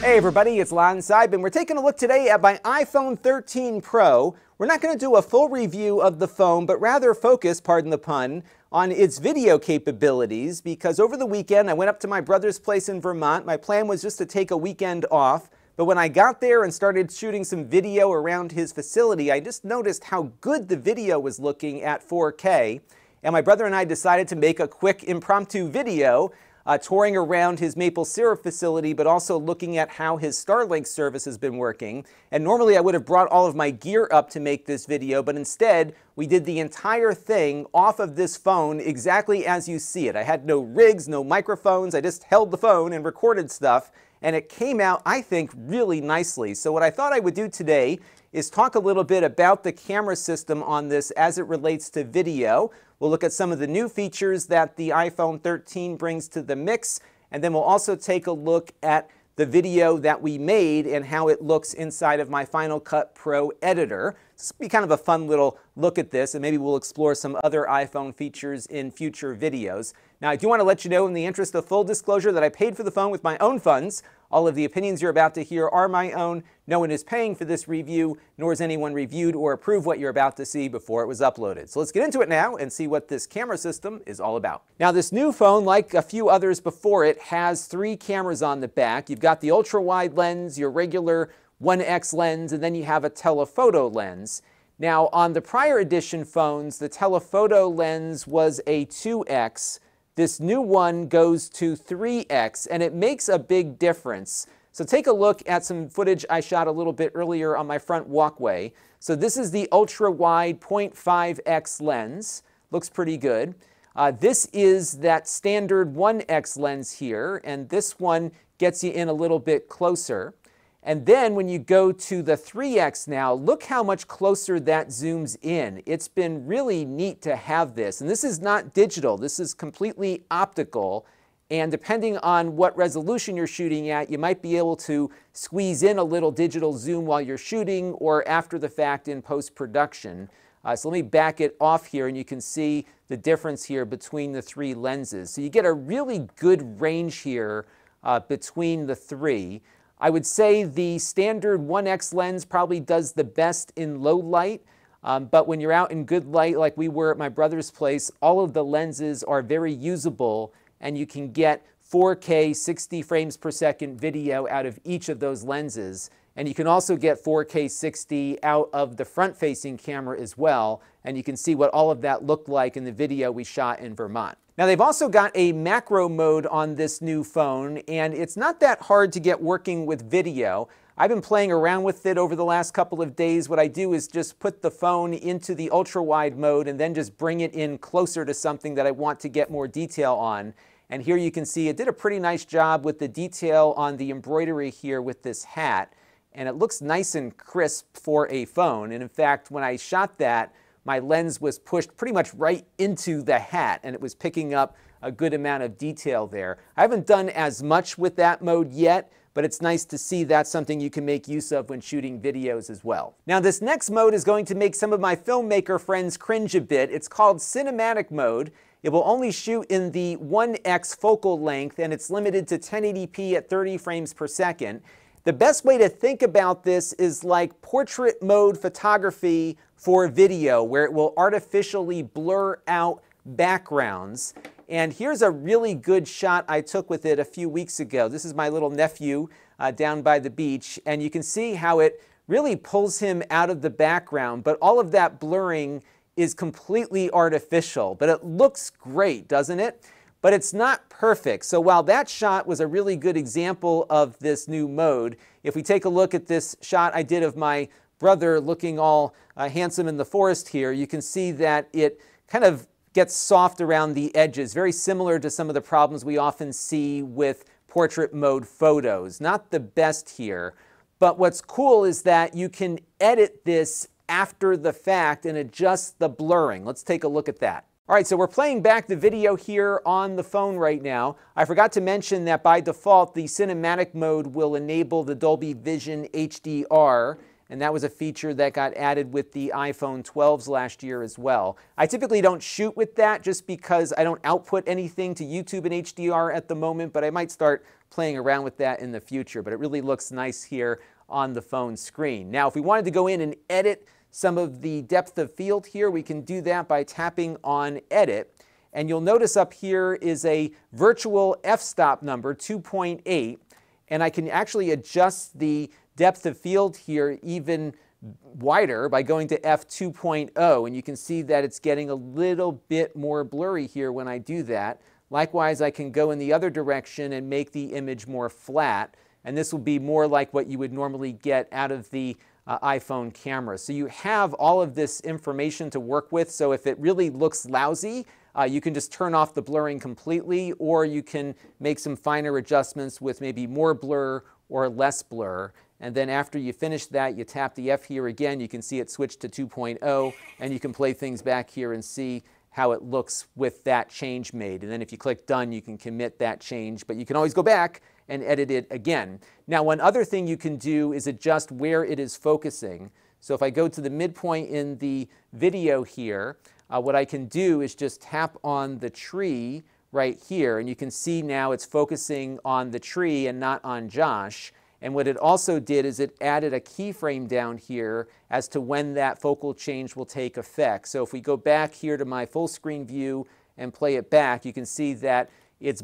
Hey everybody, it's Lon Seidman. We're taking a look today at my iPhone 13 Pro. We're not going to do a full review of the phone, but rather focus, pardon the pun, on its video capabilities because over the weekend I went up to my brother's place in Vermont. My plan was just to take a weekend off, but when I got there and started shooting some video around his facility, I just noticed how good the video was looking at 4K. And my brother and I decided to make a quick impromptu video uh, touring around his maple syrup facility, but also looking at how his Starlink service has been working. And normally I would have brought all of my gear up to make this video, but instead we did the entire thing off of this phone exactly as you see it. I had no rigs, no microphones, I just held the phone and recorded stuff and it came out, I think, really nicely. So what I thought I would do today is talk a little bit about the camera system on this as it relates to video. We'll look at some of the new features that the iPhone 13 brings to the mix, and then we'll also take a look at the video that we made and how it looks inside of my Final Cut Pro editor. This will be kind of a fun little look at this, and maybe we'll explore some other iPhone features in future videos. Now, I do want to let you know, in the interest of full disclosure, that I paid for the phone with my own funds. All of the opinions you're about to hear are my own. No one is paying for this review, nor has anyone reviewed or approved what you're about to see before it was uploaded. So let's get into it now and see what this camera system is all about. Now, this new phone, like a few others before it, has three cameras on the back. You've got the ultra-wide lens, your regular 1x lens, and then you have a telephoto lens. Now, on the prior edition phones, the telephoto lens was a 2x, this new one goes to 3x, and it makes a big difference. So take a look at some footage I shot a little bit earlier on my front walkway. So this is the ultra-wide 0.5x lens. Looks pretty good. Uh, this is that standard 1x lens here, and this one gets you in a little bit closer. And then when you go to the 3X now, look how much closer that zooms in. It's been really neat to have this. And this is not digital, this is completely optical. And depending on what resolution you're shooting at, you might be able to squeeze in a little digital zoom while you're shooting or after the fact in post-production. Uh, so let me back it off here and you can see the difference here between the three lenses. So you get a really good range here uh, between the three. I would say the standard 1x lens probably does the best in low light, um, but when you're out in good light like we were at my brother's place, all of the lenses are very usable and you can get 4K 60 frames per second video out of each of those lenses. And you can also get 4K 60 out of the front-facing camera as well. And you can see what all of that looked like in the video we shot in Vermont. Now they've also got a macro mode on this new phone and it's not that hard to get working with video. I've been playing around with it over the last couple of days. What I do is just put the phone into the ultra wide mode and then just bring it in closer to something that I want to get more detail on. And here you can see it did a pretty nice job with the detail on the embroidery here with this hat. And it looks nice and crisp for a phone. And in fact, when I shot that, my lens was pushed pretty much right into the hat and it was picking up a good amount of detail there. I haven't done as much with that mode yet, but it's nice to see that's something you can make use of when shooting videos as well. Now this next mode is going to make some of my filmmaker friends cringe a bit. It's called cinematic mode. It will only shoot in the 1x focal length and it's limited to 1080p at 30 frames per second. The best way to think about this is like portrait mode photography for video, where it will artificially blur out backgrounds. And here's a really good shot I took with it a few weeks ago. This is my little nephew uh, down by the beach, and you can see how it really pulls him out of the background, but all of that blurring is completely artificial, but it looks great, doesn't it? But it's not perfect. So while that shot was a really good example of this new mode, if we take a look at this shot I did of my brother looking all uh, handsome in the forest here, you can see that it kind of gets soft around the edges, very similar to some of the problems we often see with portrait mode photos. Not the best here, but what's cool is that you can edit this after the fact and adjust the blurring. Let's take a look at that. All right, so we're playing back the video here on the phone right now. I forgot to mention that by default, the cinematic mode will enable the Dolby Vision HDR. and that was a feature that got added with the iPhone 12s last year as well. I typically don't shoot with that just because I don't output anything to YouTube and HDR at the moment, but I might start playing around with that in the future. But it really looks nice here on the phone screen. Now, if we wanted to go in and edit some of the depth of field here, we can do that by tapping on Edit. And you'll notice up here is a virtual f-stop number, 2.8, and I can actually adjust the depth of field here even wider by going to f2.0 and you can see that it's getting a little bit more blurry here when I do that. Likewise, I can go in the other direction and make the image more flat and this will be more like what you would normally get out of the uh, iPhone camera. So you have all of this information to work with. So if it really looks lousy, uh, you can just turn off the blurring completely, or you can make some finer adjustments with maybe more blur or less blur. And then after you finish that, you tap the F here again. You can see it switched to 2.0, and you can play things back here and see how it looks with that change made. And then if you click done, you can commit that change, but you can always go back and edit it again. Now, one other thing you can do is adjust where it is focusing. So if I go to the midpoint in the video here, uh, what I can do is just tap on the tree right here, and you can see now it's focusing on the tree and not on Josh. And what it also did is it added a keyframe down here as to when that focal change will take effect. So if we go back here to my full screen view and play it back, you can see that it's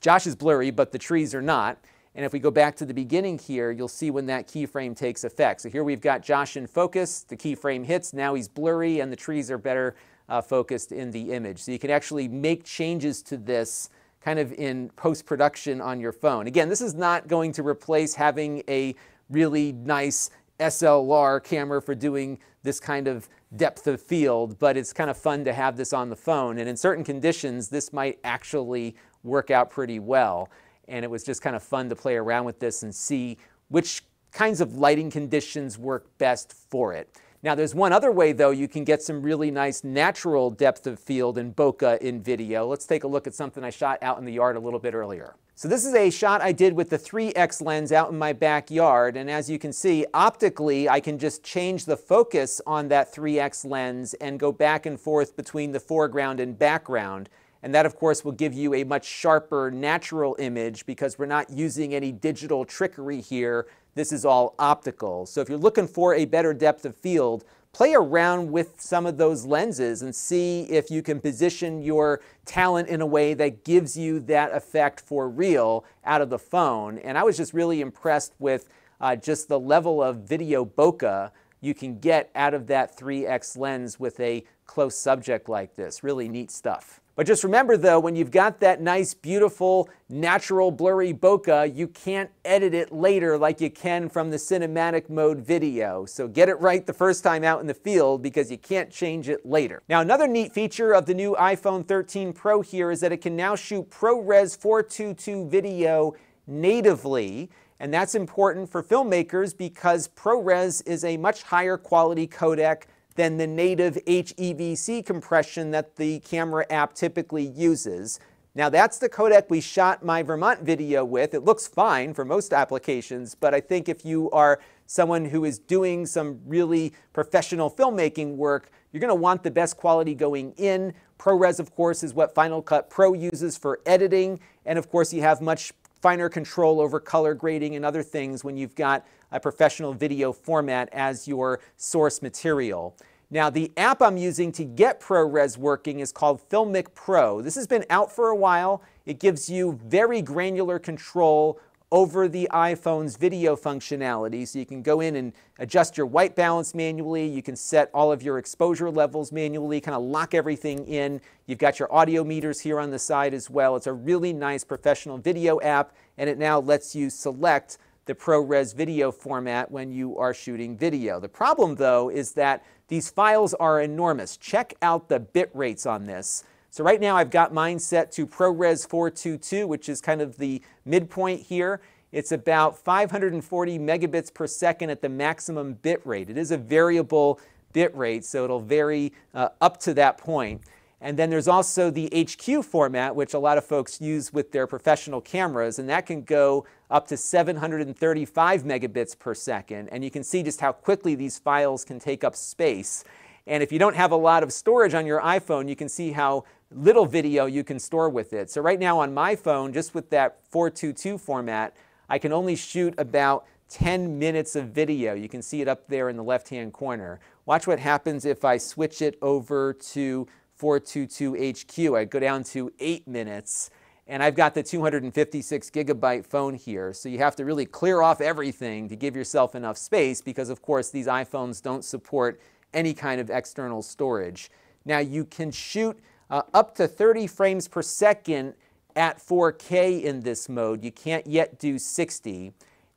Josh is blurry, but the trees are not. And if we go back to the beginning here, you'll see when that keyframe takes effect. So here we've got Josh in focus, the keyframe hits, now he's blurry, and the trees are better uh, focused in the image. So you can actually make changes to this kind of in post-production on your phone. Again, this is not going to replace having a really nice SLR camera for doing this kind of depth of field, but it's kind of fun to have this on the phone. And in certain conditions, this might actually work out pretty well. And it was just kind of fun to play around with this and see which kinds of lighting conditions work best for it. Now there's one other way though you can get some really nice natural depth of field and bokeh in video. Let's take a look at something I shot out in the yard a little bit earlier. So this is a shot I did with the 3X lens out in my backyard and as you can see optically I can just change the focus on that 3X lens and go back and forth between the foreground and background and that, of course, will give you a much sharper natural image because we're not using any digital trickery here. This is all optical. So if you're looking for a better depth of field, play around with some of those lenses and see if you can position your talent in a way that gives you that effect for real out of the phone. And I was just really impressed with uh, just the level of video bokeh you can get out of that 3x lens with a close subject like this. Really neat stuff. But just remember though, when you've got that nice, beautiful, natural, blurry bokeh, you can't edit it later like you can from the cinematic mode video. So get it right the first time out in the field because you can't change it later. Now another neat feature of the new iPhone 13 Pro here is that it can now shoot ProRes 422 video natively. And that's important for filmmakers because ProRes is a much higher quality codec than the native HEVC compression that the camera app typically uses. Now that's the codec we shot my Vermont video with. It looks fine for most applications, but I think if you are someone who is doing some really professional filmmaking work, you're going to want the best quality going in. ProRes, of course, is what Final Cut Pro uses for editing, and of course you have much finer control over color grading and other things when you've got a professional video format as your source material. Now, the app I'm using to get ProRes working is called Filmic Pro. This has been out for a while. It gives you very granular control over the iPhone's video functionality. So you can go in and adjust your white balance manually. You can set all of your exposure levels manually, kind of lock everything in. You've got your audio meters here on the side as well. It's a really nice professional video app, and it now lets you select the ProRes video format when you are shooting video. The problem, though, is that these files are enormous. Check out the bit rates on this. So right now I've got mine set to ProRes 422, which is kind of the midpoint here. It's about 540 megabits per second at the maximum bit rate. It is a variable bit rate, so it'll vary uh, up to that point. And then there's also the HQ format, which a lot of folks use with their professional cameras, and that can go up to 735 megabits per second. And you can see just how quickly these files can take up space. And if you don't have a lot of storage on your iPhone, you can see how little video you can store with it. So right now on my phone, just with that 422 format, I can only shoot about 10 minutes of video. You can see it up there in the left-hand corner. Watch what happens if I switch it over to 422HQ. I go down to 8 minutes, and I've got the 256 gigabyte phone here. So you have to really clear off everything to give yourself enough space because, of course, these iPhones don't support any kind of external storage. Now, you can shoot uh, up to 30 frames per second at 4K in this mode. You can't yet do 60.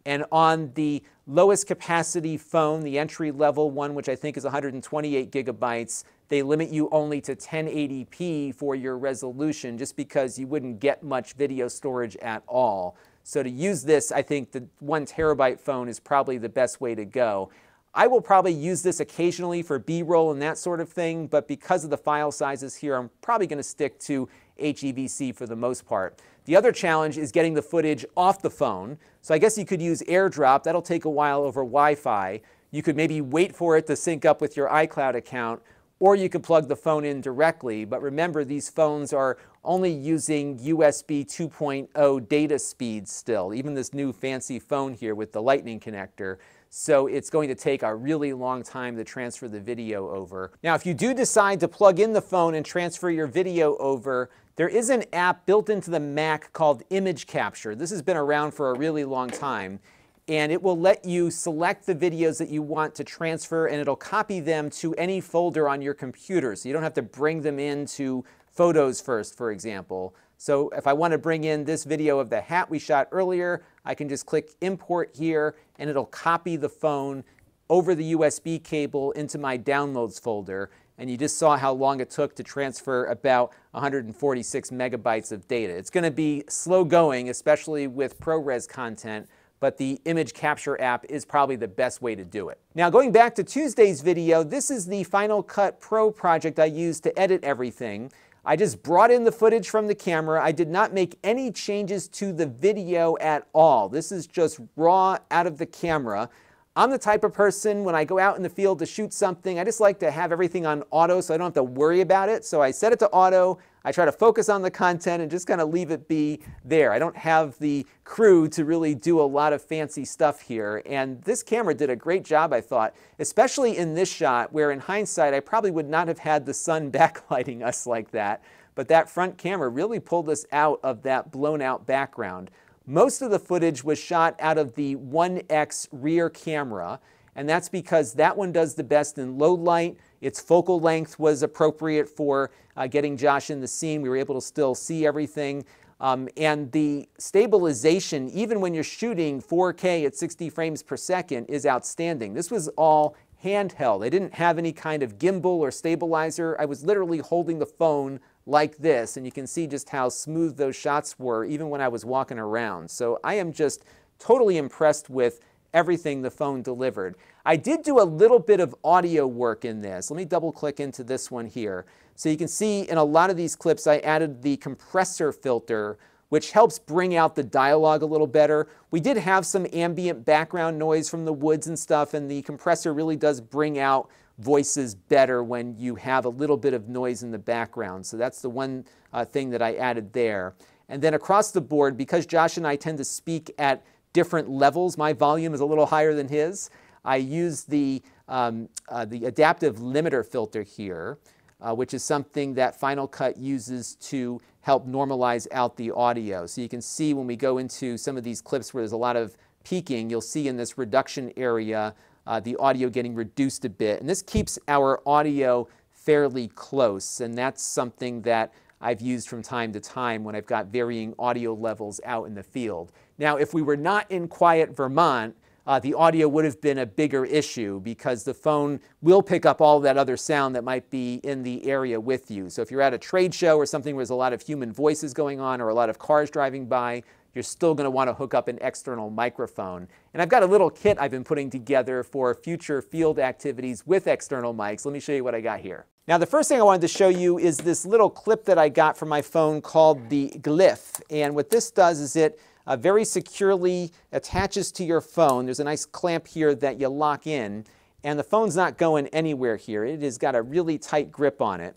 And on the lowest capacity phone, the entry level one, which I think is 128 gigabytes, they limit you only to 1080p for your resolution just because you wouldn't get much video storage at all. So to use this, I think the one terabyte phone is probably the best way to go. I will probably use this occasionally for B-roll and that sort of thing, but because of the file sizes here, I'm probably going to stick to HEVC for the most part. The other challenge is getting the footage off the phone. So I guess you could use AirDrop. That'll take a while over Wi-Fi. You could maybe wait for it to sync up with your iCloud account, or you could plug the phone in directly. But remember, these phones are only using USB 2.0 data speeds still, even this new fancy phone here with the lightning connector. So it's going to take a really long time to transfer the video over. Now, if you do decide to plug in the phone and transfer your video over, there is an app built into the Mac called Image Capture. This has been around for a really long time. And it will let you select the videos that you want to transfer and it'll copy them to any folder on your computer. So you don't have to bring them into Photos first, for example. So if I want to bring in this video of the hat we shot earlier, I can just click import here and it'll copy the phone over the USB cable into my downloads folder. And you just saw how long it took to transfer about 146 megabytes of data. It's going to be slow going, especially with ProRes content, but the image capture app is probably the best way to do it. Now going back to Tuesday's video, this is the Final Cut Pro project I used to edit everything. I just brought in the footage from the camera. I did not make any changes to the video at all. This is just raw out of the camera. I'm the type of person when I go out in the field to shoot something, I just like to have everything on auto so I don't have to worry about it. So I set it to auto. I try to focus on the content and just kind of leave it be there. I don't have the crew to really do a lot of fancy stuff here. And this camera did a great job, I thought, especially in this shot where in hindsight, I probably would not have had the sun backlighting us like that. But that front camera really pulled us out of that blown out background. Most of the footage was shot out of the 1X rear camera, and that's because that one does the best in low light. Its focal length was appropriate for uh, getting Josh in the scene. We were able to still see everything. Um, and the stabilization, even when you're shooting 4K at 60 frames per second, is outstanding. This was all handheld. I didn't have any kind of gimbal or stabilizer. I was literally holding the phone like this, and you can see just how smooth those shots were even when I was walking around. So I am just totally impressed with everything the phone delivered. I did do a little bit of audio work in this. Let me double click into this one here. So you can see in a lot of these clips I added the compressor filter which helps bring out the dialogue a little better. We did have some ambient background noise from the woods and stuff, and the compressor really does bring out voices better when you have a little bit of noise in the background. So that's the one uh, thing that I added there. And then across the board, because Josh and I tend to speak at different levels, my volume is a little higher than his. I use the, um, uh, the adaptive limiter filter here, uh, which is something that Final Cut uses to help normalize out the audio. So you can see when we go into some of these clips where there's a lot of peaking, you'll see in this reduction area uh, the audio getting reduced a bit. And this keeps our audio fairly close, and that's something that I've used from time to time when I've got varying audio levels out in the field. Now, if we were not in quiet Vermont, uh, the audio would have been a bigger issue because the phone will pick up all that other sound that might be in the area with you. So if you're at a trade show or something where there's a lot of human voices going on or a lot of cars driving by, you're still going to want to hook up an external microphone. And I've got a little kit I've been putting together for future field activities with external mics. Let me show you what I got here. Now the first thing I wanted to show you is this little clip that I got from my phone called the Glif. And what this does is it uh, very securely attaches to your phone. There's a nice clamp here that you lock in. And the phone's not going anywhere here. It has got a really tight grip on it.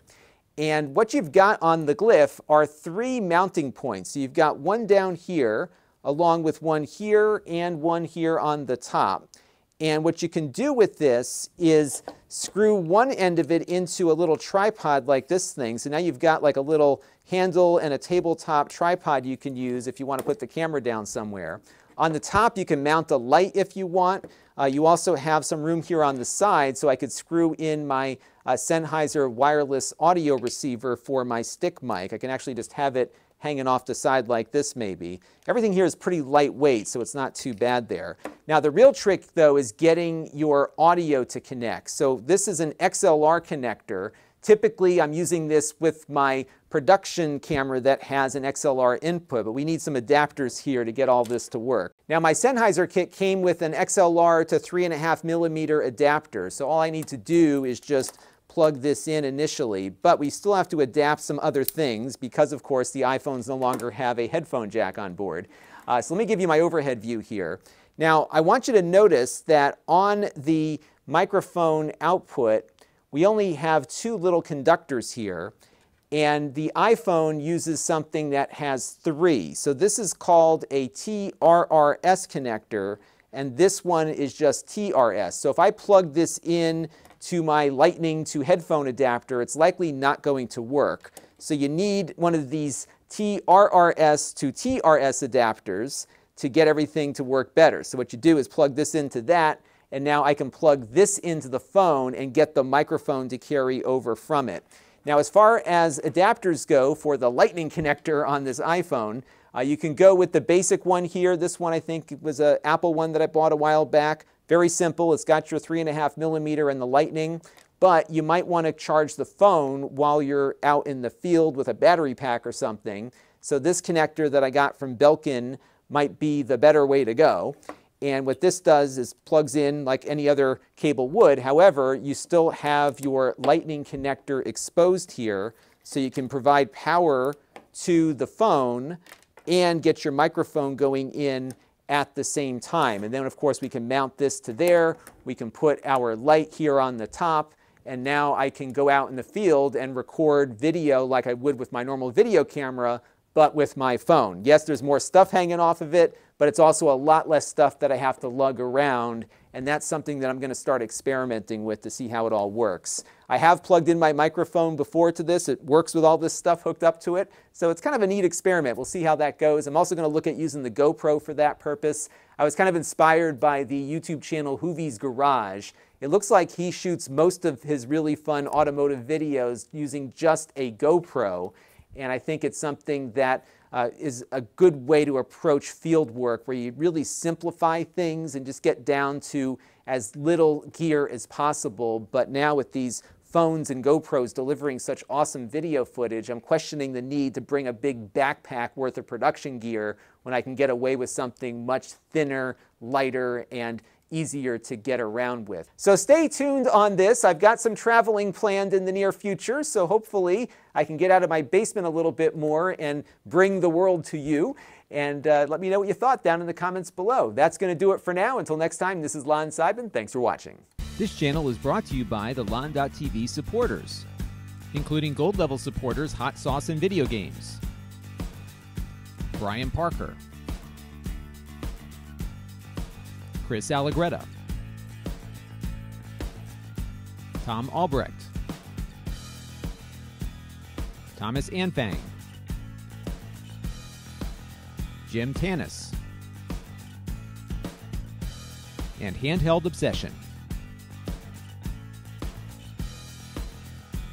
And what you've got on the Glif are three mounting points. So you've got one down here, along with one here and one here on the top. And what you can do with this is screw one end of it into a little tripod like this thing. So now you've got like a little handle and a tabletop tripod you can use if you want to put the camera down somewhere. On the top, you can mount a light if you want. Uh, you also have some room here on the side, so I could screw in my uh, Sennheiser wireless audio receiver for my stick mic. I can actually just have it hanging off the side like this maybe. Everything here is pretty lightweight, so it's not too bad there. Now the real trick though is getting your audio to connect. So this is an XLR connector. Typically I'm using this with my production camera that has an XLR input, but we need some adapters here to get all this to work. Now my Sennheiser kit came with an XLR to 3.5 millimeter adapter, so all I need to do is just plug this in initially, but we still have to adapt some other things because, of course, the iPhones no longer have a headphone jack on board. Uh, so let me give you my overhead view here. Now, I want you to notice that on the microphone output, we only have two little conductors here, and the iPhone uses something that has three. So this is called a TRRS connector, and this one is just TRS. So if I plug this in to my lightning to headphone adapter, it's likely not going to work. So you need one of these TRRS to TRS adapters to get everything to work better. So what you do is plug this into that, and now I can plug this into the phone and get the microphone to carry over from it. Now as far as adapters go for the lightning connector on this iPhone, uh, you can go with the basic one here. This one I think was an Apple one that I bought a while back. Very simple. It's got your three and a half millimeter and the lightning, but you might want to charge the phone while you're out in the field with a battery pack or something. So this connector that I got from Belkin might be the better way to go. And what this does is plugs in like any other cable would. However, you still have your lightning connector exposed here so you can provide power to the phone and get your microphone going in at the same time. And then of course we can mount this to there. We can put our light here on the top and now I can go out in the field and record video like I would with my normal video camera, but with my phone. Yes, there's more stuff hanging off of it, but it's also a lot less stuff that I have to lug around and that's something that I'm going to start experimenting with to see how it all works. I have plugged in my microphone before to this. It works with all this stuff hooked up to it, so it's kind of a neat experiment. We'll see how that goes. I'm also going to look at using the GoPro for that purpose. I was kind of inspired by the YouTube channel Hoovie's Garage. It looks like he shoots most of his really fun automotive videos using just a GoPro, and I think it's something that uh, is a good way to approach field work where you really simplify things and just get down to as little gear as possible. But now with these phones and GoPros delivering such awesome video footage, I'm questioning the need to bring a big backpack worth of production gear when I can get away with something much thinner, lighter, and easier to get around with. So stay tuned on this. I've got some traveling planned in the near future, so hopefully I can get out of my basement a little bit more and bring the world to you. And uh, let me know what you thought down in the comments below. That's going to do it for now. Until next time, this is Lon Seidman. Thanks for watching. This channel is brought to you by the Lon.TV supporters, including gold level supporters Hot Sauce and Video Games, Brian Parker, Chris Allegretta, Tom Albrecht, Thomas Anfang, Jim Tanis, and Handheld Obsession.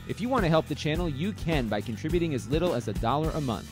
If you want to help the channel, you can by contributing as little as a dollar a month.